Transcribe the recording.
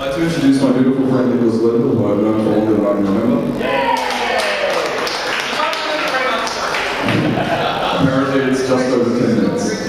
I'd like to introduce my beautiful friend Nicholas Little, who I've known for longer than I remember. Apparently it's just over 10 minutes.